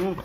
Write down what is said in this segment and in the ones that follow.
tudo.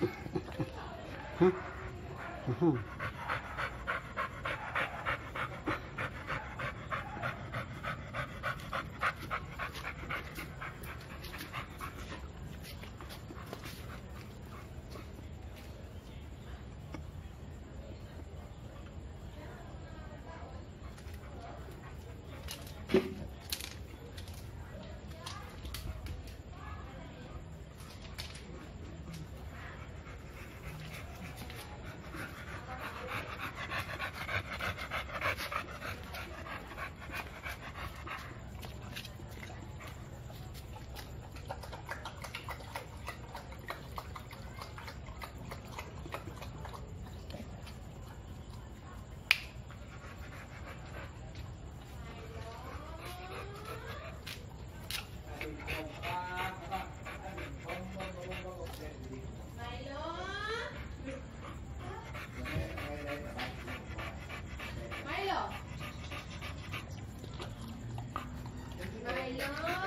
Milo! Milo! Uh-huh. Yeah.